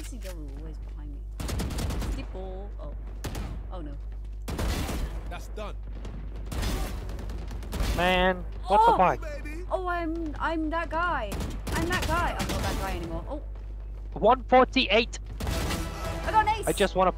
is always behind me? Stipple. Oh. Oh no. That's done. Man, what Oh! the fuck? Baby. Oh, I'm I'm that guy. I'm that guy. I'm not that guy anymore. Oh, 148. I got an ace. I just want to